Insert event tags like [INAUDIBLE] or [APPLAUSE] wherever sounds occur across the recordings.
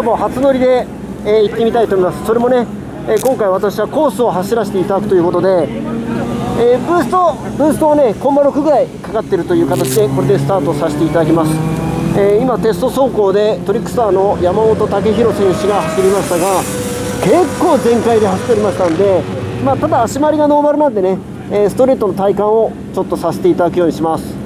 スタートリックスターターボ初乗りで、えー、行ってみたいと思います。それもね、えー、今回私はコースを走らせていただくということで、えー、ブーストブーストをねコンマ6ぐらいかかってるという形でこれでスタートさせていただきます、え今テスト走行でトリックスターの山本武弘選手が走りましたが結構全開で走っておりましたんでまあ、ただ足回りがノーマルなんでね、えストレートの体感をちょっとさせていただくようにします。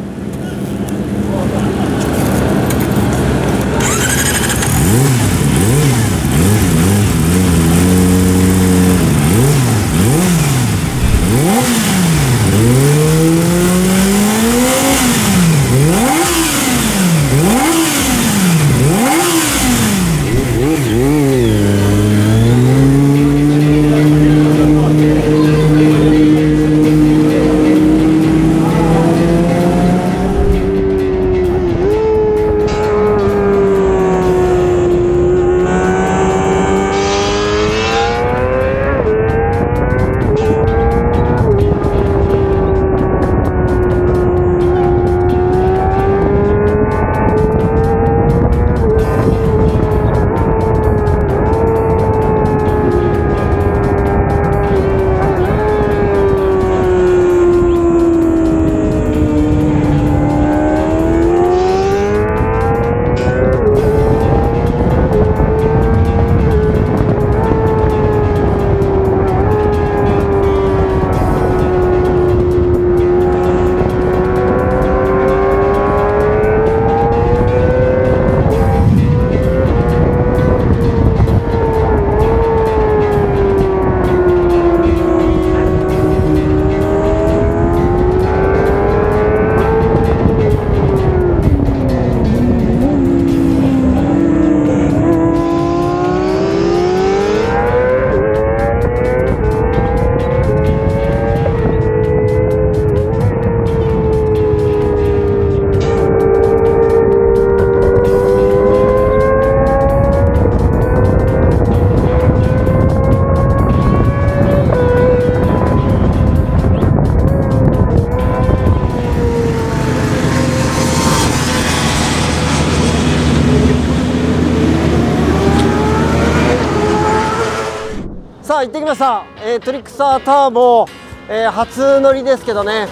行ってきました、えー、トリックサーターボ、えー、初乗りですけどね。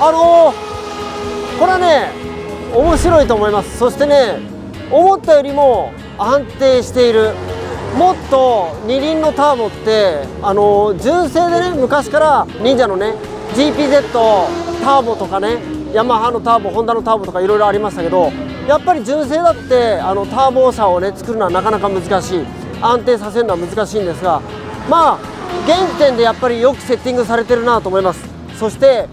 あのー、これはね面白いと思います。そしてね思ったよりも安定している。もっと二輪のターボってあの純正でね昔から忍者のね GPZ ターボとかねヤマハのターボホンダのターボとかいろいろありましたけどやっぱり純正だってあのターボ車をね作るのはなかなか難しい。安定させるのは難しいんですがまあ現点でやっぱりよくセッティングされてるなと思います。そして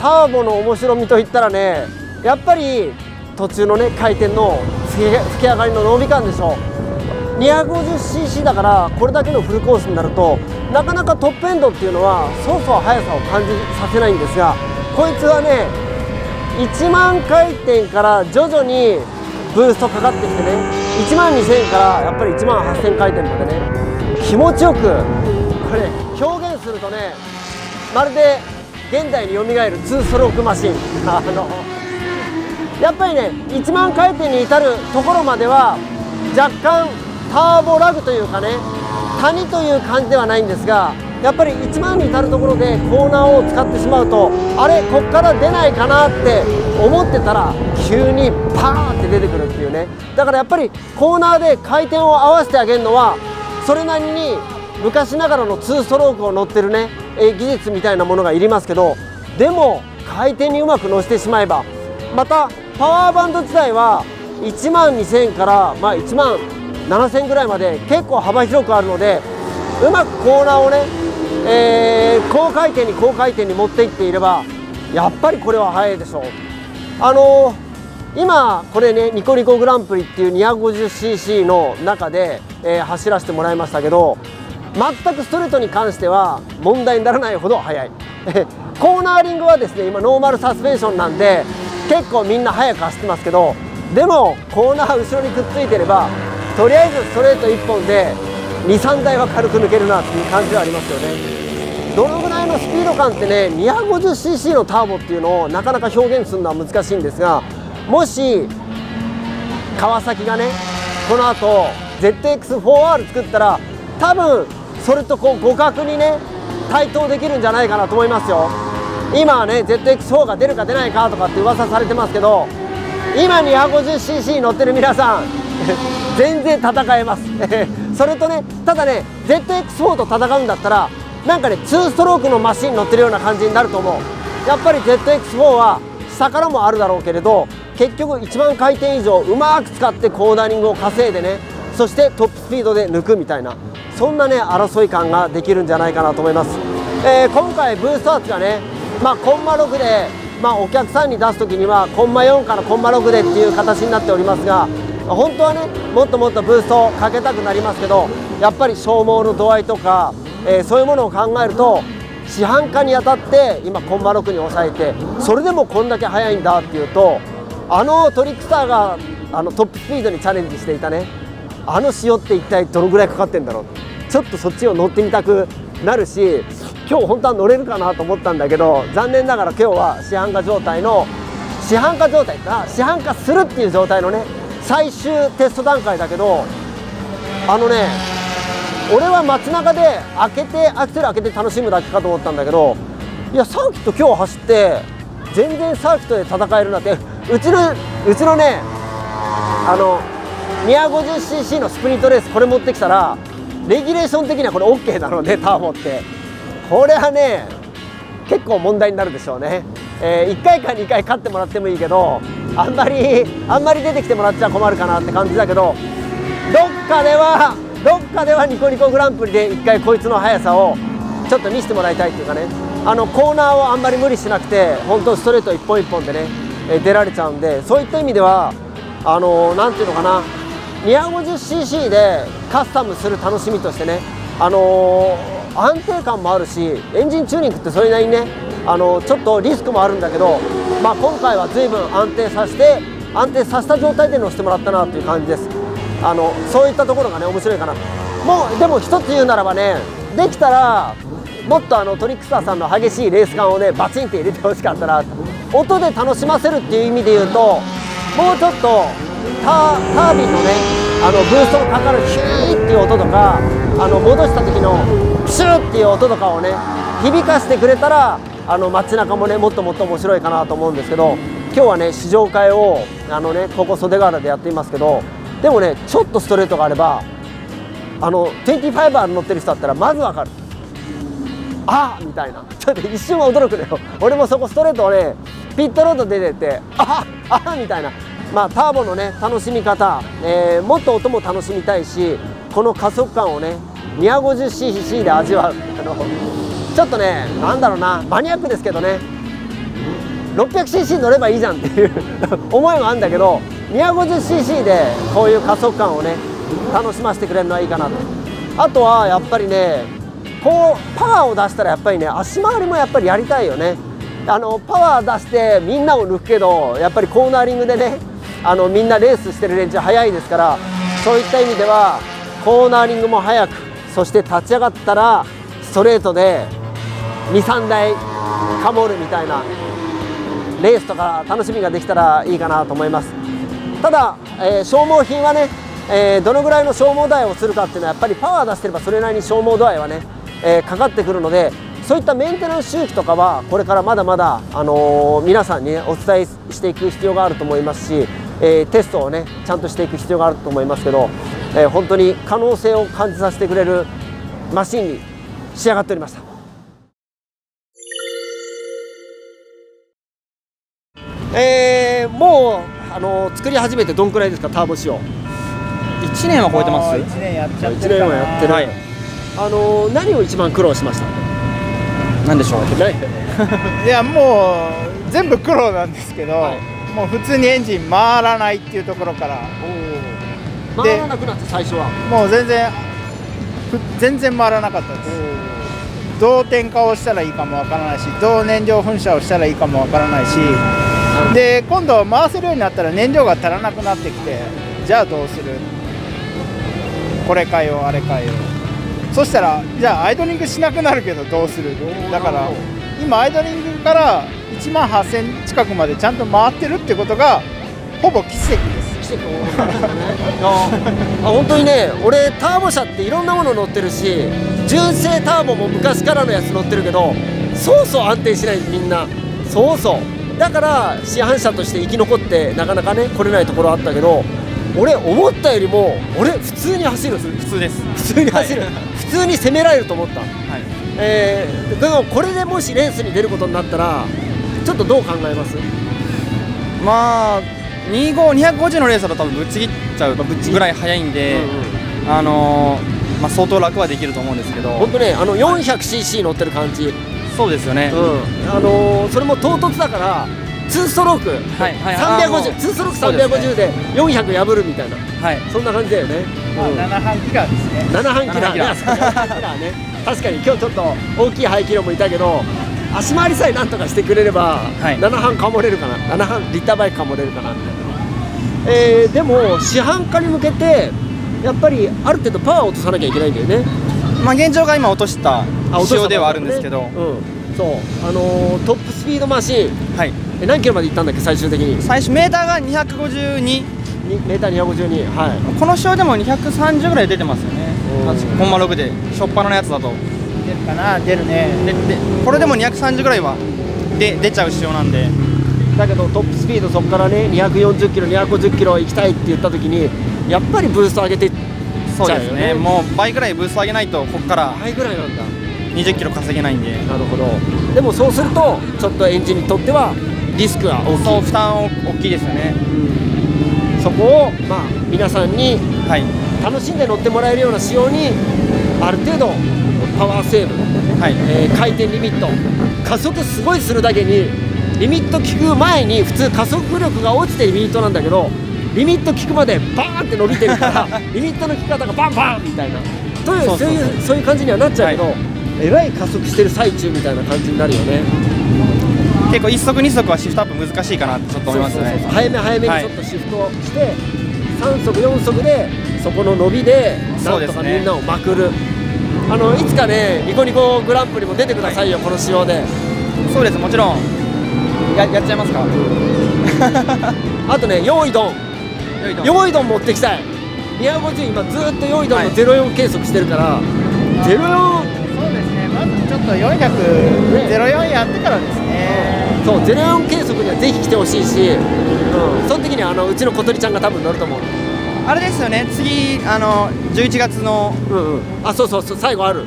ターボの面白みといったらねやっぱり途中のね回転の吹き上がりの伸び感でしょう。250cc だからこれだけのフルコースになるとなかなかトップエンドっていうのはそうそう速さを感じさせないんですがこいつはね1万回転から徐々にブーストかかってきてね1万2000からやっぱり1万8000回転までね気持ちよくこれ表現するとねまるで現代によみがえる2ストロークマシン。[LAUGHS] あのやっぱりね1万回転に至るところまでは若干ターボラグというかね谷という感じではないんですがやっぱり1万に至るところでコーナーを使ってしまうとあれこっから出ないかなって思ってたら急にパーンって出てくるっていうね。だからやっぱりコーナーで回転を合わせてあげるのはそれなりに昔ながらの2ストロークを乗ってるね、技術みたいなものがいりますけどでも回転にうまく乗せてしまえばまたパワーバンド自体は1万2000から、まあ、1万7000ぐらいまで結構幅広くあるのでうまくコーナーをね、えー、高回転に高回転に持っていっていればやっぱりこれは速いでしょう。あのー今これねニコニコグランプリっていう 250cc の中で、えー、走らせてもらいましたけど全くストレートに関しては問題にならないほど速い。[LAUGHS] コーナーリングはですね今ノーマルサスペンションなんで結構みんな速く走ってますけどでもコーナー後ろにくっついてればとりあえずストレート1本で23台は軽く抜けるなっていう感じはありますよね。どのぐらいのスピード感ってね 250cc のターボっていうのをなかなか表現するのは難しいんですがもし川崎がねこの後 ZX4R 作ったら多分それとこう互角にね対等できるんじゃないかなと思いますよ。今はね ZX4 が出るか出ないかとかって噂されてますけど今 250cc 乗ってる皆さん [LAUGHS] 全然戦えます。[LAUGHS] それとねただね ZX4 と戦うんだったらなんかね2ストロークのマシン乗ってるような感じになると思う。やっぱり ZX4 は下からもあるだろうけれど結局1万回転以上うまく使ってコーナリングを稼いでねそしてトップスピードで抜くみたいなそんなね争い感ができるんじゃないかなと思います、えー、今回ブーストアーツがね、まあ、コンマ6で、まあ、お客さんに出す時にはコンマ4からコンマ6でっていう形になっておりますが本当はねもっともっとブーストをかけたくなりますけどやっぱり消耗の度合いとか、えー、そういうものを考えると市販化にあたって今コンマ6に抑えてそれでもこんだけ速いんだっていうとあのトリックスターがあのトップスピードにチャレンジしていたね。あの塩って一体どのぐらいかかってんだろう。ちょっとそっちを乗ってみたくなるし今日本当は乗れるかなと思ったんだけど残念ながら今日は市販化状態の市販化状態か市販化するっていう状態のね最終テスト段階だけどあのね俺は街中で開けてアクセル開けて楽しむだけかと思ったんだけどいやサーキット今日走って全然サーキットで戦えるなってうちのうちのねあの 250cc のスプリントレースこれ持ってきたらレギュレーション的にはこれ OK なのでターボって。これはね結構問題になるでしょうね、えー、1回か2回勝ってもらってもいいけどあんまりあんまり出てきてもらっちゃ困るかなって感じだけどどっかではどっかではニコニコグランプリで1回こいつの速さをちょっと見せてもらいたいっていうかね。あのコーナーをあんまり無理しなくて本当ストレート1本1本でね出られちゃうんでそういった意味ではあのー、ていうのかな。250cc でカスタムする楽しみとしてね、あの、安定感もあるしエンジンチューニングってそれなりにね、あの、ちょっとリスクもあるんだけど、まあ、今回は随分安定させて安定させた状態で乗せてもらったなという感じです。あのそういったところがね面白いかな。もうでも一つ言うならばねできたらもっとあのトリックスターさんの激しいレース感をねバチンって入れてほしかったな。音で楽しませるっていう意味で言うともうちょっとタービンのねあのブーストのかかるヒューっていう音とかあの戻した時のプシューっていう音とかをね響かせてくれたらあの街中もねもっともっと面白いかなと思うんですけど今日はね試乗会をあのねここ袖ヶ原でやっていますけどでもねちょっとストレートがあればあの 25R 乗ってる人だったらまず分かる。あみたいな。ちょっと一瞬は驚くのよ。俺もそこストレートをねピットロード出ててああみたいな。まあ、ターボのね楽しみ方、えー、もっと音も楽しみたいしこの加速感をね 250cc で味わう。あのちょっとねなんだろうな。マニアックですけどね。600cc 乗ればいいじゃんっていう [LAUGHS] 思いもあるんだけど 250cc でこういう加速感をね楽しませてくれるのはいいかなと。あとはやっぱりねこうパワーを出したらやっぱりね足回りもやっぱりやりたいよね。あのパワー出してみんなを抜くけどやっぱりコーナーリングでねあのみんなレースしてる連中速いですからそういった意味ではコーナーリングも速くそして立ち上がったらストレートで23台かもるみたいなレースとか楽しみができたらいいかなと思います。ただ、えー、消耗品はね、えー、どのぐらいの消耗台をするかっていうのはやっぱりパワー出してればそれなりに消耗度合いはね、えー、かかってくるのでそういったメンテナンス周期とかはこれからまだまだ、あの皆さんに、ね、お伝えしていく必要があると思いますしえー、テストをねちゃんとしていく必要があると思いますけど、えー、本当に可能性を感じさせてくれるマシンに仕上がっておりました。えー、もうあの作り始めてどんくらいですかターボ仕様。1年は超えてます？1年やっちゃってる1年はやってる、はい、あの何を一番苦労しました？何でしょう？[LAUGHS] い。[LAUGHS] やもう全部苦労なんですけど、はい。もう普通にエンジン回らないっていうところから。回らなくなって最初は。もう全然全然回らなかったです。どう点火をしたらいいかもわからないしどう燃料噴射をしたらいいかもわからないしで今度回せるようになったら燃料が足らなくなってきてじゃあどうする？これ変えよあれ変えよ。そしたらじゃあアイドリングしなくなるけどどうする？だから今アイドリングから1万8000近くまでちゃんと回ってるってことがほぼ奇跡です。してこうなるほどねあ本当にね俺ターボ車っていろんなもの乗ってるし純正ターボも昔からのやつ乗ってるけどそうそう安定しないみんな。そうそう。だから市販車として生き残ってなかなかね来れないところあったけど俺思ったよりも俺普通に走る普通です。普通に走る、はい。普通に攻められると思った。はい。えー、でもこれでもしレースに出ることになったらちょっとどう考えます？まあ25250のレースだと多分ぶっちぎっちゃうぐらい速いんで、あのーまあ、相当楽はできると思うんですけど。本当ねあの 400cc 乗ってる感じ、そうですよね、うん。あのーそれも唐突だから2ストローク、はいはい。あーもう350 2ストロークそうですね。350で400破るみたいな。はい。そんな感じだよね、まあうん。7半キラーですね。7半キラーね。7半あそこ7半キラーね。確かに今日ちょっと大きい排気量もいたけど足回りさえなんとかしてくれれば、はい。7半かもれるかな。7半リッターバイクかもれるかな。みたいな、えーでも市販化に向けてやっぱりある程度パワーを落とさなきゃいけないんだよねまあ、現状が今落とした仕様ではあるんですけど、うん、そう。あのートップスピードマシン。はい、え何キロまで行ったんだっけ？最終的に。最初メーターが252にメーター252はい。この仕様でも230ぐらい出てますよね。コンマ6で。初っ端のやつだと。出るかな？出るね。ででこれでも230ぐらいはで出ちゃう仕様なんで。だけどトップスピードそこからね240キロ250キロ行きたいって言った時にやっぱりブースト上げてっそうですね。ね。もう倍ぐらいブースト上げないとここから倍ぐらいなんだ。20キロ稼げないんで。なるほど。でもそうするとちょっとエンジンにとってはリスクが大きい。そう負担大きいですよね。そこをまあ皆さんにはい。楽しんで乗ってもらえるような仕様にある程度パワーセーブ。はい。えー回転リミット。加速すごいするだけにリミット効く前に普通加速力が落ちてリミットなんだけどリミット効くまでバーンって伸びてるから [LAUGHS] リミットの効き方がバンバンみたいな。というそういうそういう感じにはなっちゃうけど、えらい加速してる最中みたいな感じになるよね。結構1速2速はシフトアップ難しいかなってちょっと思いますね。早め早めにはいちょっとシフトして、3速4速でそこの伸びでなんとかみんなをまくる、あのいつかねニコニコグランプリも出てくださいよ、この仕様で。そうですもちろん。ややっちゃいますか。あとね、用意ドン、良いと用意ドン持ってきたい。250今ずっと用意ドンのはい04計測してるから、04そうですねまずちょっと40004やってからですねそう04計測にはぜひ来てほしいし、うん、その時にあのうちの小鳥ちゃんが多分乗ると思う。あれですよね次あの11月のうんうん。あ、そうそうそう最後ある。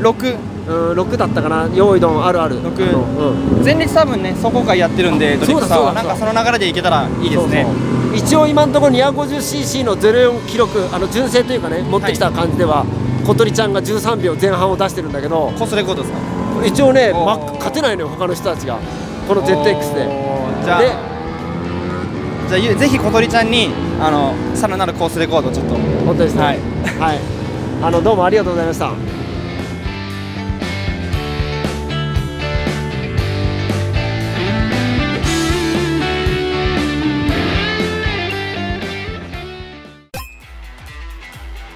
6うん6だったかな。用意ドンあるある。六あのうん。前日多分ね壮行会やってるんでドリックさんはなんかその流れでいけたらいいですねそうそう一応今のところ 250cc の04記録あの純正というかね持ってきた感じでは、小鳥ちゃんが13秒前半を出してるんだけどコースレコードですか？一応ね、ま、勝てないのよ他の人たちが。この ZX で。じゃあでじゃあゆぜひ小鳥ちゃんにあのさらなるコースレコードをちょっと。本当ですね。はい。はい、あのどうもありがとうございました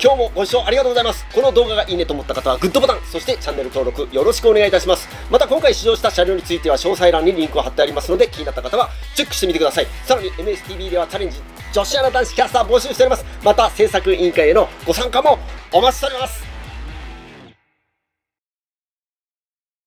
今日もご視聴ありがとうございます。この動画がいいねと思った方はグッドボタン、そしてチャンネル登録よろしくお願いいたします。また今回試乗した車両については詳細欄にリンクを貼ってありますので気になった方はチェックしてみてください。さらに MSTV ではチャレンジ女子アナ男子キャスター募集しております。また制作委員会へのご参加もお待ちしております。